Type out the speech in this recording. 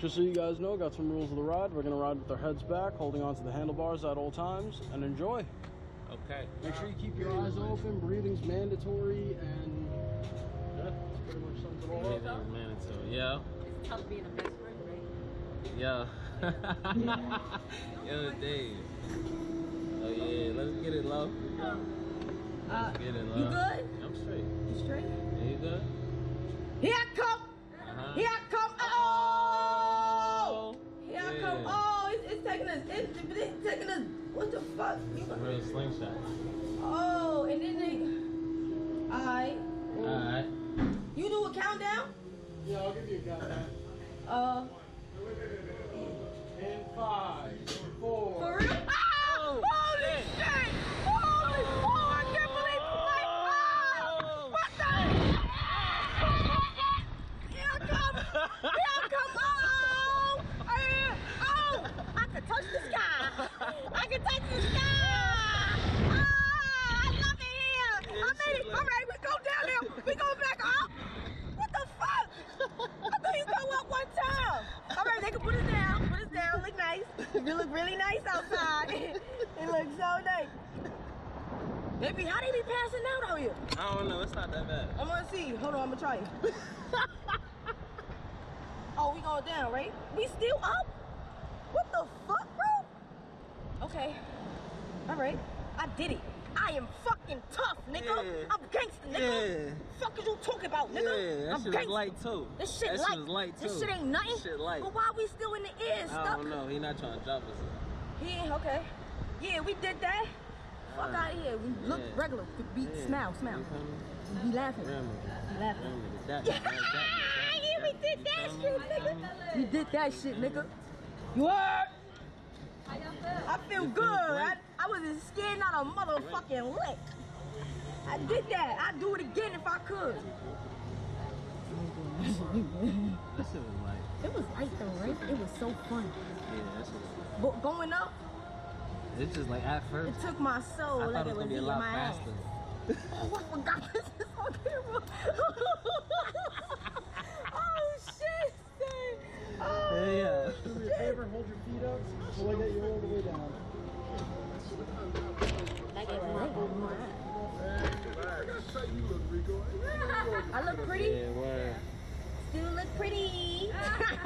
Just so you guys know, got some rules of the ride. We're gonna ride with our heads back, holding onto the handlebars at all times, and enjoy. Okay. Make sure you keep your eyes open. Breathing's mandatory, and yeah, that's pretty much sums it all up. mandatory. Yeah. It's tough being a best friend, right? Yeah. Yo, Dave. Oh yeah, let's get it low. Uh, Get it low. you good? I'm straight. You straight? Yeah, you good? Taking us. It's, it's taking us. What the fuck? You Some got- real slingshot. Oh, and then they. Alright. Alright. You do a countdown? Yeah, I'll give you a countdown. Uh, In five, four. for real? Ah! Holy shit! Holy fuck! I can't believe it's like, ah! What the? Here I come! Here I come! Oh! Oh! Oh! I can touch the sky! I can touch the sky! I love it here! I made it! Alright, we go down there! We go back up! What the fuck? I thought you go up one time! Alright, they can put us down. Put us down. Look nice. You look really nice outside. it looks so nice. Baby, how they be passing out out here? I don't know. It's not that bad. I'm gonna see. Hold on, I'm gonna try it. oh, we going down, right? We still up? What the fuck, Okay. Alright. I did it. I am fucking tough, nigga. Yeah. I'm gangster, nigga. Yeah. Fuck is you talking about, nigga? Yeah, that I'm shit gangster. light too. This shit that light. shit light too. This shit ain't nothing. This Shit light. But why we still in the air I stuck? don't know. He not trying to drop us. Yeah, okay. Yeah, we did that. Fuck Uh, out of here. We look yeah. regular. Be Yeah. smile, smile. We laughing. We laughing. It. That, Yeah, we did that shit, nigga. We did that shit, nigga. You heard? I feel good. I, I wasn't scared not a motherfucking lick. I did that. I'd do it again if I could. That shit was light. It was light though, right? It was so fun. Yeah, that shit was But going up, It's just like at it took my soul I like thought it it was was gonna be a eating lot my ass. faster. Oh, I forgot I look pretty. Yeah, word. Still look pretty. Ah.